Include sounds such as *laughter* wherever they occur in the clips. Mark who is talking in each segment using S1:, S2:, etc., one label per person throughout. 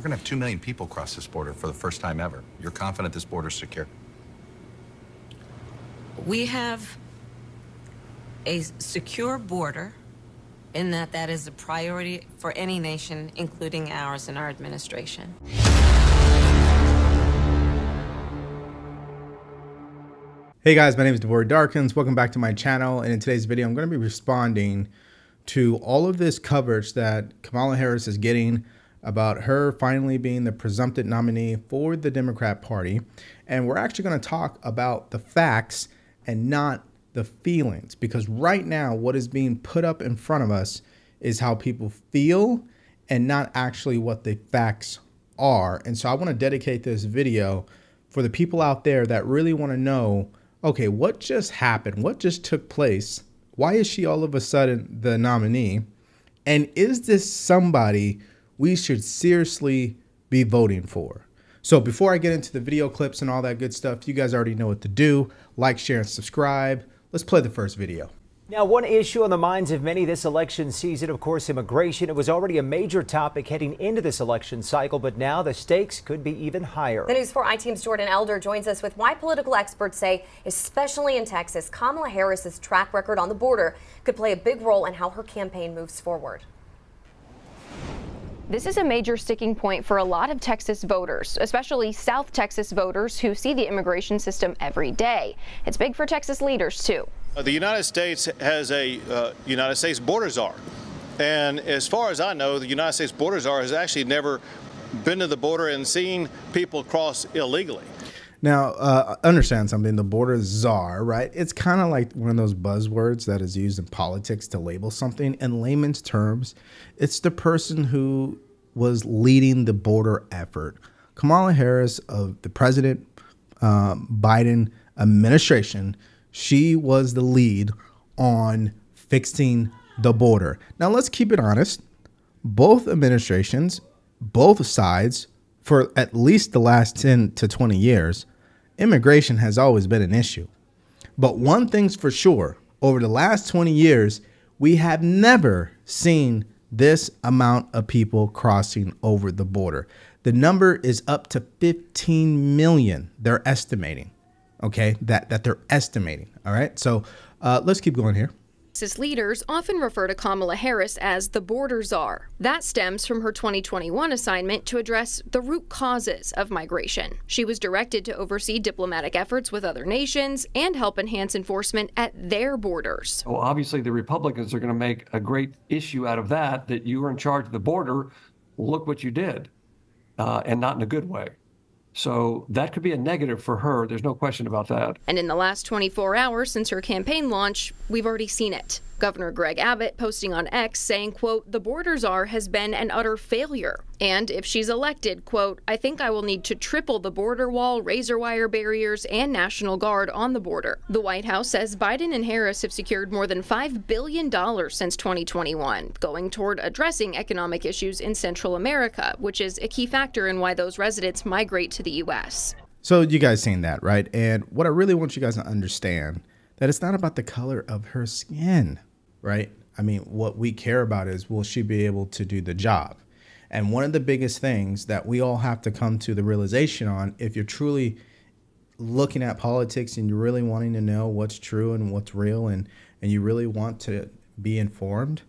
S1: We're going to have 2 million people cross this border for the first time ever. You're confident this border's secure?
S2: We have a secure border in that that is a priority for any nation, including ours and our administration.
S3: Hey guys, my name is DeVory Darkins. Welcome back to my channel. And in today's video, I'm going to be responding to all of this coverage that Kamala Harris is getting about her finally being the presumptive nominee for the Democrat Party. And we're actually going to talk about the facts and not the feelings because right now, what is being put up in front of us is how people feel and not actually what the facts are. And so I want to dedicate this video for the people out there that really want to know okay, what just happened? What just took place? Why is she all of a sudden the nominee? And is this somebody we should seriously be voting for? So before I get into the video clips and all that good stuff, you guys already know what to do. Like, share, and subscribe. Let's play the first video.
S4: Now, one issue on the minds of many this election season, of course, immigration. It was already a major topic heading into this election cycle, but now the stakes could be even higher.
S5: The News 4 I-Team's Jordan Elder joins us with why political experts say, especially in Texas, Kamala Harris's track record on the border could play a big role in how her campaign moves forward.
S6: This is a major sticking point for a lot of Texas voters, especially South Texas voters who see the immigration system every day. It's big for Texas leaders, too.
S7: Uh, the United States has a uh, United States border czar. And as far as I know, the United States border czar has actually never been to the border and seen people cross illegally.
S3: Now, uh, understand something. The border czar, right? It's kind of like one of those buzzwords that is used in politics to label something. In layman's terms, it's the person who was leading the border effort. Kamala Harris of the President um, Biden administration she was the lead on fixing the border. Now, let's keep it honest. Both administrations, both sides, for at least the last 10 to 20 years, immigration has always been an issue. But one thing's for sure over the last 20 years, we have never seen this amount of people crossing over the border. The number is up to 15 million, they're estimating okay, that, that they're estimating. All right. So uh, let's keep going here.
S6: Texas leaders often refer to Kamala Harris as the border czar. That stems from her 2021 assignment to address the root causes of migration. She was directed to oversee diplomatic efforts with other nations and help enhance enforcement at their borders.
S8: Well, obviously, the Republicans are going to make a great issue out of that, that you were in charge of the border. Look what you did, uh, and not in a good way. So that could be a negative for her. There's no question about that.
S6: And in the last 24 hours since her campaign launch, we've already seen it. Governor Greg Abbott posting on X saying, quote, the border czar has been an utter failure. And if she's elected, quote, I think I will need to triple the border wall, razor wire barriers, and National Guard on the border. The White House says Biden and Harris have secured more than $5 billion since 2021, going toward addressing economic issues in Central America, which is a key factor in why those residents migrate to the U.S.
S3: So you guys seen that, right? And what I really want you guys to understand that it's not about the color of her skin right? I mean, what we care about is will she be able to do the job? And one of the biggest things that we all have to come to the realization on, if you're truly looking at politics and you're really wanting to know what's true and what's real and, and you really want to be informed,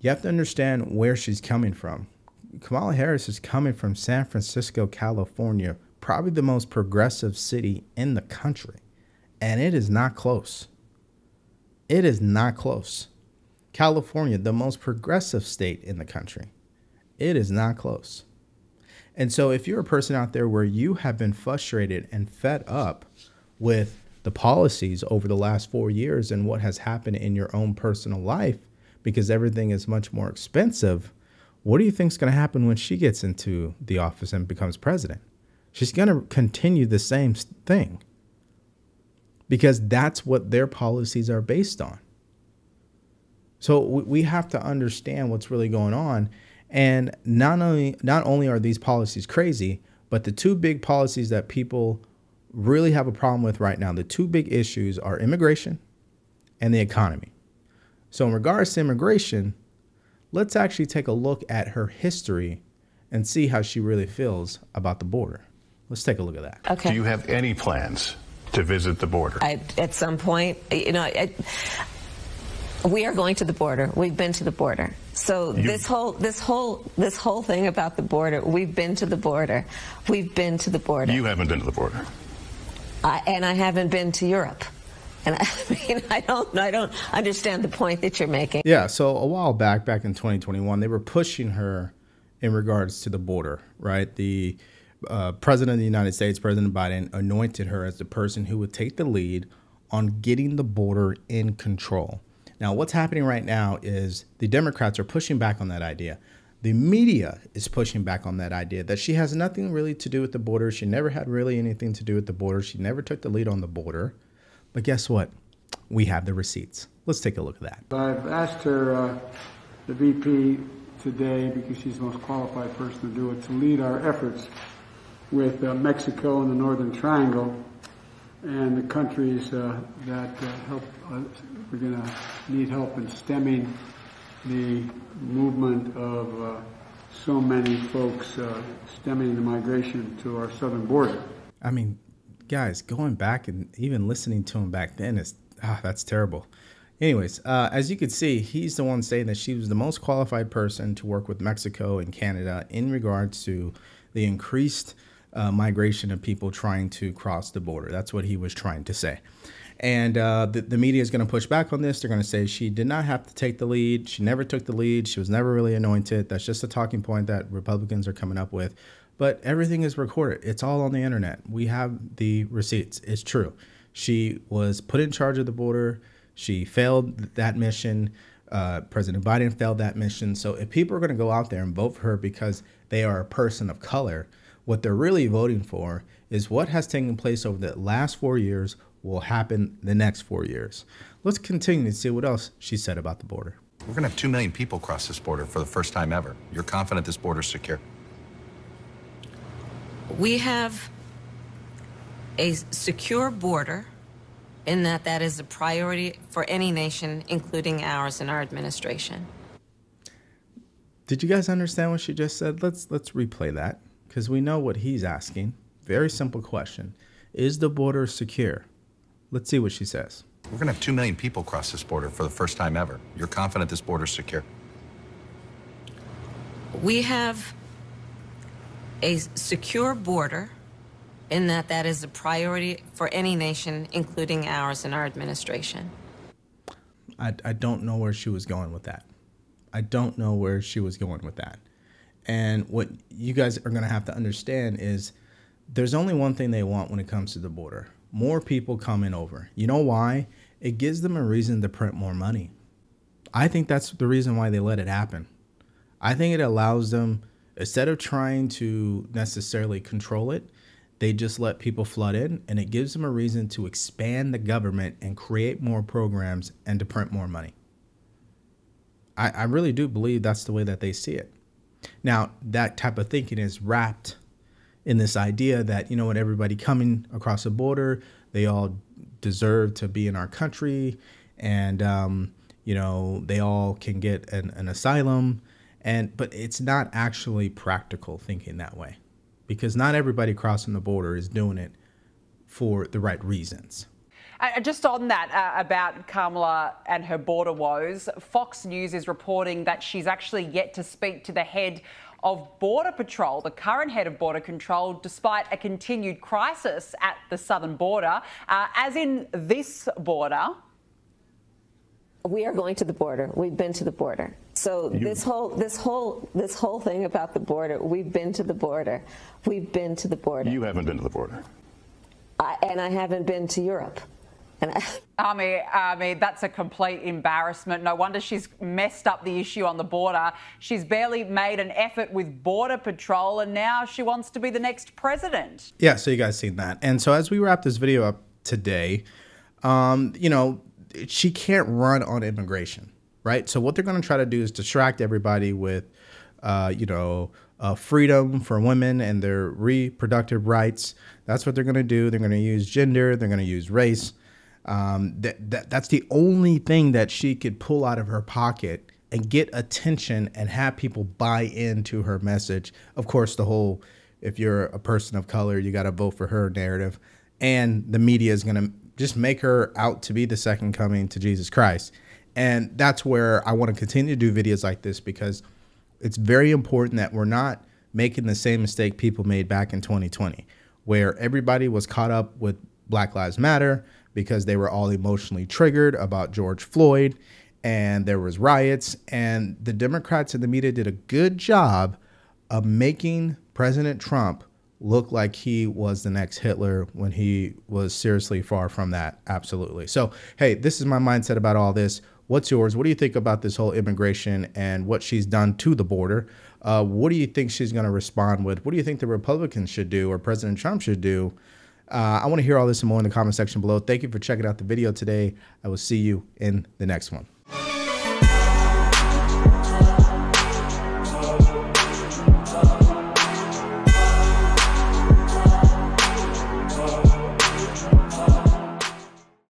S3: you have to understand where she's coming from. Kamala Harris is coming from San Francisco, California, probably the most progressive city in the country. And it is not close. It is not close. California, the most progressive state in the country, it is not close. And so, if you're a person out there where you have been frustrated and fed up with the policies over the last four years and what has happened in your own personal life because everything is much more expensive, what do you think is going to happen when she gets into the office and becomes president? She's going to continue the same thing because that's what their policies are based on. So we have to understand what's really going on. And not only not only are these policies crazy, but the two big policies that people really have a problem with right now, the two big issues are immigration and the economy. So in regards to immigration, let's actually take a look at her history and see how she really feels about the border. Let's take a look at that.
S2: Okay.
S9: Do you have any plans to visit the border?
S2: I, at some point, you know, I, we are going to the border. We've been to the border. So
S9: You-
S2: this whole this whole this whole thing about the border, we've been to the border. We've been to the border.
S9: You haven't been to the border.
S2: I, and I haven't been to Europe. And I *laughs* mean, I don't I don't understand the point that you're making.
S3: Yeah, so a while back, back in 2021, they were pushing her in regards to the border, right? The uh, president of the United States, President Biden, anointed her as the person who would take the lead on getting the border in control. Now, what's happening right now is the Democrats are pushing back on that idea. The media is pushing back on that idea that she has nothing really to do with the border. She never had really anything to do with the border. She never took the lead on the border. But guess what? We have the receipts. Let's take a look at that.
S10: I've asked her, uh, the VP today, because she's the most qualified person to do it, to lead our efforts with uh, Mexico and the Northern Triangle and the countries uh, that uh, help. Uh, we're going to need help in stemming the movement of uh, so many folks stemming the migration to our southern border.
S3: I mean, guys, going back and even listening to him back then is ah, that's terrible. Anyways, uh, as you can see, he's the one saying that she was the most qualified person to work with Mexico and Canada in regards to the increased uh, migration of people trying to cross the border. That's what he was trying to say. And uh, the, the media is going to push back on this. They're going to say she did not have to take the lead. She never took the lead. She was never really anointed. That's just a talking point that Republicans are coming up with. But everything is recorded. It's all on the internet. We have the receipts. It's true. She was put in charge of the border. She failed that mission. Uh, President Biden failed that mission. So if people are going to go out there and vote for her because they are a person of color, what they're really voting for is what has taken place over the last four years will happen the next four years. Let's continue to see what else she said about the border.
S1: We're going to have 2 million people cross this border for the first time ever. You're confident this border's secure?
S2: We have a secure border in that that is a priority for any nation, including ours and our administration.
S3: Did you guys understand what she just said? Let's let's replay that because we know what he's asking. Very simple question. Is the border secure? Let's see what she says.
S1: We're going to have 2 million people cross this border for the first time ever. You're confident this border's secure?
S2: We have a secure border in that that is a priority for any nation, including ours and our administration.
S3: I, I don't know where she was going with that. I don't know where she was going with that. And what you guys are going to have to understand is there's only one thing they want when it comes to the border more people coming over. You know why? It gives them a reason to print more money. I think that's the reason why they let it happen. I think it allows them, instead of trying to necessarily control it, they just let people flood in and it gives them a reason to expand the government and create more programs and to print more money. I, I really do believe that's the way that they see it. Now, that type of thinking is wrapped in this idea that, you know what, everybody coming across the border, they all deserve to be in our country and, um, you know, they all can get an, an asylum. And, but it's not actually practical thinking that way because not everybody crossing the border is doing it for the right reasons.
S11: Uh, just on that, uh, about Kamala and her border woes, Fox News is reporting that she's actually yet to speak to the head of Border Patrol, the current head of Border Control, despite a continued crisis at the southern border. Uh, as in this border,
S2: We are going to the border. We've been to the border. So this whole this whole this whole thing about the border, we've been to the border. We've been to the border.
S9: You haven't been to the border.
S2: I, and I haven't been to Europe. And I,
S11: I mean, I mean, that's a complete embarrassment. No wonder she's messed up the issue on the border. She's barely made an effort with Border Patrol, and now she wants to be the next president.
S3: Yeah, so you guys seen that. And so as we wrap this video up today, um, you know, she can't run on immigration, right? So what they're going to try to do is distract everybody with, uh, you know, uh, freedom for women and their reproductive rights. That's what they're going to do. They're going to use gender. They're going to use race. Um, that, that that's the only thing that she could pull out of her pocket and get attention and have people buy into her message. Of course, the whole if you're a person of color, you got to vote for her narrative. And the media is going to just make her out to be the second coming to Jesus Christ. And that's where I want to continue to do videos like this because it's very important that we're not making the same mistake people made back in 2020, where everybody was caught up with Black Lives Matter because they were all emotionally triggered about George Floyd and there was riots and the Democrats and the media did a good job of making President Trump look like he was the next Hitler when he was seriously far from that. Absolutely. So, hey, this is my mindset about all this. What's yours? What do you think about this whole immigration and what she's done to the border? Uh, what do you think she's going to respond with? What do you think the Republicans should do or President Trump should do? Uh, I want to hear all this and more in the comment section below. Thank you for checking out the video today. I will see you in the next one.